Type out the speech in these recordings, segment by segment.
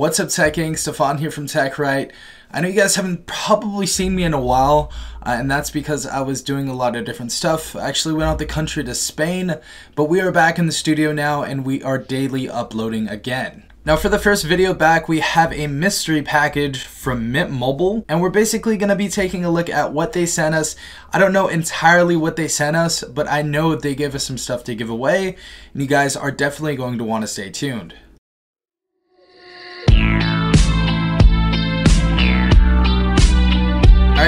What's up Tech Gang, Stefan here from TechRight. I know you guys haven't probably seen me in a while, uh, and that's because I was doing a lot of different stuff. I actually went out the country to Spain, but we are back in the studio now and we are daily uploading again. Now for the first video back, we have a mystery package from Mint Mobile, and we're basically going to be taking a look at what they sent us. I don't know entirely what they sent us, but I know they gave us some stuff to give away, and you guys are definitely going to want to stay tuned.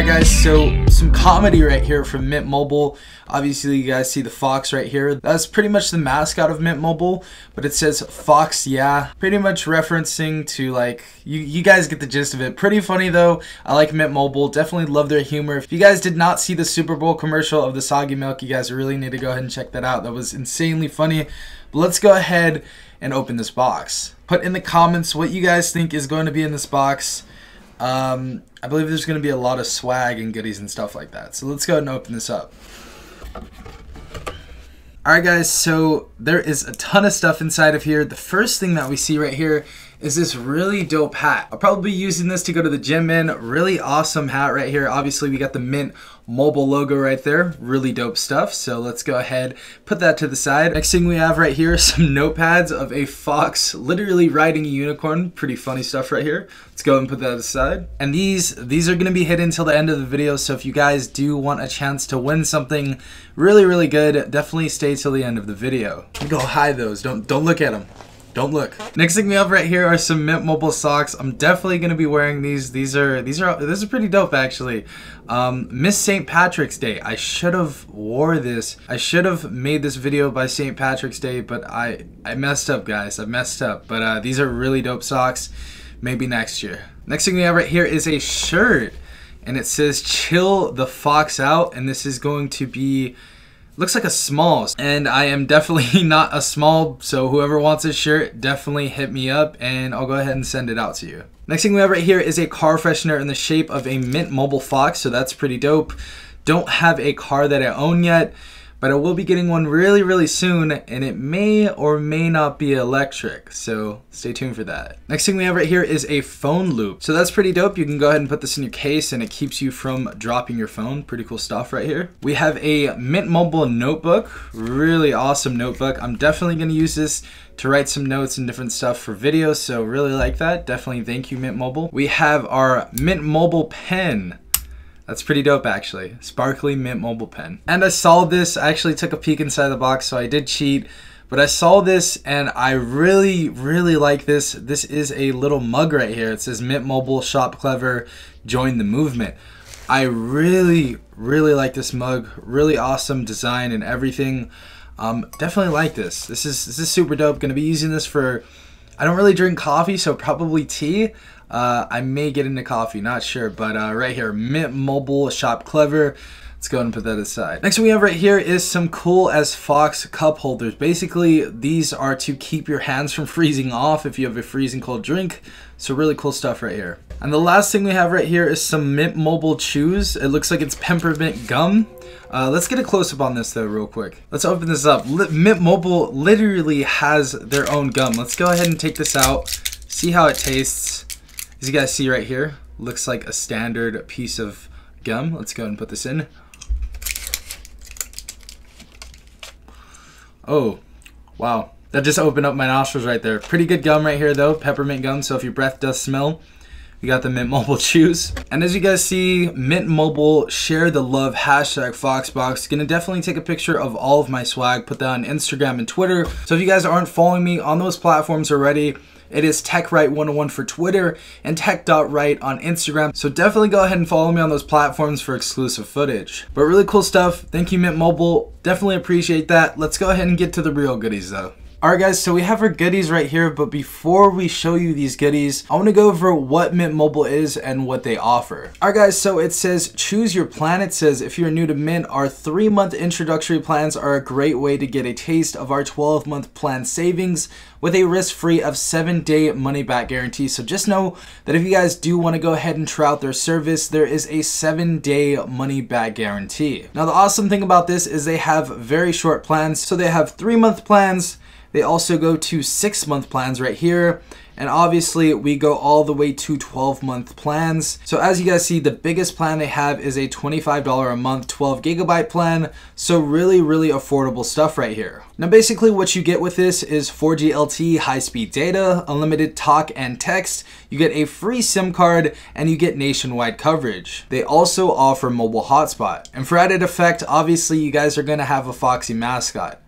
Guys, so some comedy right here from Mint Mobile. Obviously you guys see the fox right here. That's pretty much the mascot of Mint Mobile, but it says Fox Yeah. Pretty much referencing to like, you, you guys get the gist of it. Pretty funny though. I like Mint Mobile. Definitely love their humor. If you guys did not see the Super Bowl commercial of the soggy milk, you guys really need to go ahead and check that out. That was insanely funny. But let's go ahead and open this box. Put in the comments what you guys think is going to be in this box. Um, I believe there's going to be a lot of swag and goodies and stuff like that. So let's go ahead and open this up. Alright guys, so there is a ton of stuff inside of here. The first thing that we see right here is this really dope hat. I'll probably be using this to go to the gym in. Really awesome hat right here. Obviously we got the Mint mobile logo right there. Really dope stuff. So let's go ahead, put that to the side. Next thing we have right here, some notepads of a fox literally riding a unicorn. Pretty funny stuff right here. Let's go and put that aside. And these, these are gonna be hidden until the end of the video. So if you guys do want a chance to win something really, really good, definitely stay till the end of the video. Go hide those. Don't, don't look at them. Don't look. Next thing we have right here are some Mint Mobile socks. I'm definitely gonna be wearing these. These are these are this is pretty dope actually. Um, Miss St. Patrick's Day. I should have wore this. I should have made this video by St. Patrick's Day, but I I messed up, guys. I messed up. But uh, these are really dope socks. Maybe next year. Next thing we have right here is a shirt, and it says "Chill the Fox Out," and this is going to be looks like a small and I am definitely not a small so whoever wants this shirt definitely hit me up and I'll go ahead and send it out to you. Next thing we have right here is a car freshener in the shape of a Mint Mobile Fox so that's pretty dope. Don't have a car that I own yet but I will be getting one really, really soon, and it may or may not be electric, so stay tuned for that. Next thing we have right here is a phone loop. So that's pretty dope. You can go ahead and put this in your case, and it keeps you from dropping your phone. Pretty cool stuff right here. We have a Mint Mobile notebook, really awesome notebook. I'm definitely gonna use this to write some notes and different stuff for videos, so really like that. Definitely thank you, Mint Mobile. We have our Mint Mobile pen. That's pretty dope actually. Sparkly Mint Mobile Pen. And I saw this, I actually took a peek inside the box, so I did cheat. But I saw this and I really, really like this. This is a little mug right here. It says Mint Mobile, Shop Clever, Join the Movement. I really, really like this mug. Really awesome design and everything. Um, definitely like this. This is this is super dope. Gonna be using this for. I don't really drink coffee, so probably tea. Uh, I may get into coffee, not sure, but uh, right here, Mint Mobile Shop Clever. Let's go and put that aside. Next we have right here is some cool as Fox cup holders. Basically, these are to keep your hands from freezing off if you have a freezing cold drink. So really cool stuff right here. And the last thing we have right here is some Mint Mobile Chews. It looks like it's peppermint gum. Uh, let's get a close-up on this though real quick. Let's open this up. Mint Mobile literally has their own gum. Let's go ahead and take this out, see how it tastes. As you guys see right here, looks like a standard piece of gum. Let's go and put this in. Oh, wow. That just opened up my nostrils right there. Pretty good gum right here though, peppermint gum, so if your breath does smell, you got the Mint Mobile Chews. And as you guys see, Mint Mobile, share the love, hashtag Foxbox. Gonna definitely take a picture of all of my swag, put that on Instagram and Twitter. So if you guys aren't following me on those platforms already, it is TechRight101 for Twitter and Tech.Right on Instagram. So definitely go ahead and follow me on those platforms for exclusive footage. But really cool stuff. Thank you, Mint Mobile. Definitely appreciate that. Let's go ahead and get to the real goodies though. Alright guys, so we have our goodies right here, but before we show you these goodies, I want to go over what Mint Mobile is and what they offer. Alright guys, so it says choose your plan. It says if you're new to Mint, our 3 month introductory plans are a great way to get a taste of our 12 month plan savings with a risk free of 7 day money back guarantee. So just know that if you guys do want to go ahead and try out their service, there is a 7 day money back guarantee. Now the awesome thing about this is they have very short plans. So they have 3 month plans, they also go to six month plans right here. And obviously, we go all the way to 12 month plans. So, as you guys see, the biggest plan they have is a $25 a month, 12 gigabyte plan. So, really, really affordable stuff right here. Now, basically, what you get with this is 4G LTE high speed data, unlimited talk and text. You get a free SIM card and you get nationwide coverage. They also offer mobile hotspot. And for added effect, obviously, you guys are going to have a Foxy mascot.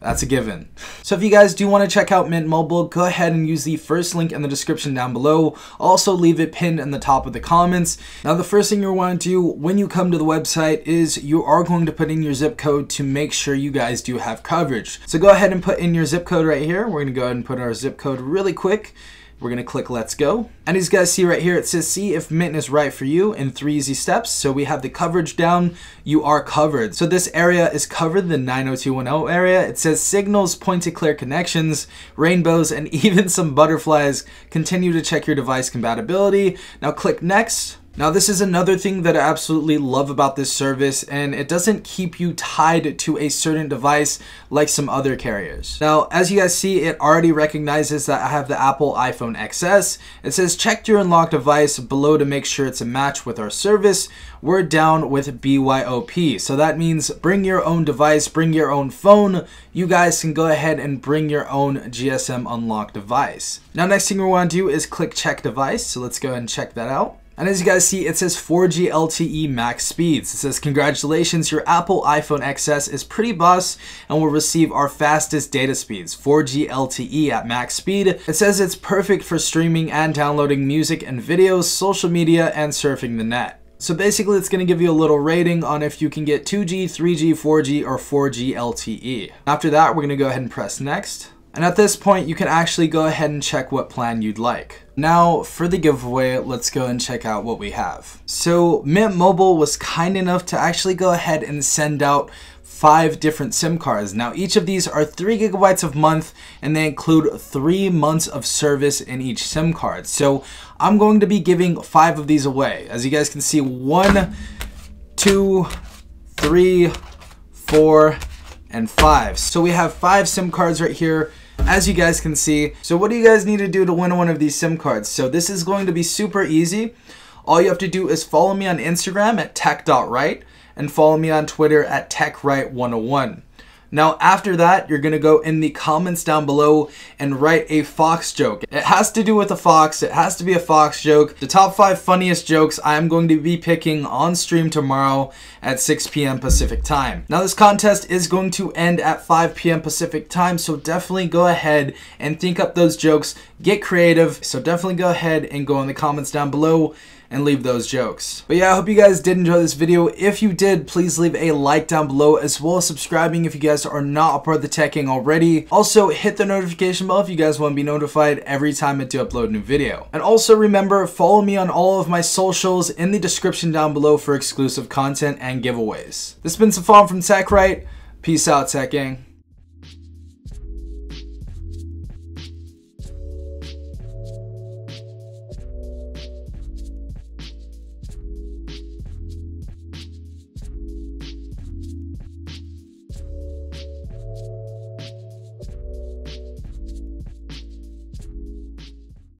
That's a given. So if you guys do want to check out Mint Mobile, go ahead and use the first link in the description down below. Also leave it pinned in the top of the comments. Now the first thing you want to do when you come to the website is you are going to put in your zip code to make sure you guys do have coverage. So go ahead and put in your zip code right here. We're going to go ahead and put our zip code really quick. We're gonna click let's go. And as you guys see right here, it says see if Mint is right for you in three easy steps. So we have the coverage down, you are covered. So this area is covered, the 90210 area. It says signals, point to clear connections, rainbows, and even some butterflies. Continue to check your device compatibility. Now click next. Now, this is another thing that I absolutely love about this service, and it doesn't keep you tied to a certain device like some other carriers. Now, as you guys see, it already recognizes that I have the Apple iPhone XS. It says check your unlocked device below to make sure it's a match with our service. We're down with BYOP. So that means bring your own device, bring your own phone. You guys can go ahead and bring your own GSM unlocked device. Now, next thing we want to do is click check device. So let's go ahead and check that out. And as you guys see, it says 4G LTE max speeds. It says, congratulations, your Apple iPhone XS is pretty boss and will receive our fastest data speeds, 4G LTE at max speed. It says it's perfect for streaming and downloading music and videos, social media, and surfing the net. So basically it's going to give you a little rating on if you can get 2G, 3G, 4G, or 4G LTE. After that, we're going to go ahead and press next. And at this point, you can actually go ahead and check what plan you'd like. Now, for the giveaway, let's go and check out what we have. So, Mint Mobile was kind enough to actually go ahead and send out five different SIM cards. Now, each of these are three gigabytes of month, and they include three months of service in each SIM card. So, I'm going to be giving five of these away. As you guys can see, one, two, three, four, and five. So we have five SIM cards right here as you guys can see. So what do you guys need to do to win one of these SIM cards? So this is going to be super easy. All you have to do is follow me on Instagram at tech.right and follow me on Twitter at techright101. Now, after that, you're gonna go in the comments down below and write a Fox joke. It has to do with a fox, it has to be a Fox joke. The top five funniest jokes I'm going to be picking on stream tomorrow at 6 p.m. Pacific time. Now, this contest is going to end at 5 p.m. Pacific time, so definitely go ahead and think up those jokes, get creative. So definitely go ahead and go in the comments down below and leave those jokes. But yeah, I hope you guys did enjoy this video. If you did, please leave a like down below as well as subscribing if you guys are not a part of the Tech Gang already. Also, hit the notification bell if you guys want to be notified every time I do upload a new video. And also remember, follow me on all of my socials in the description down below for exclusive content and giveaways. This has been Stefan from TechRight. Peace out, Tech Gang.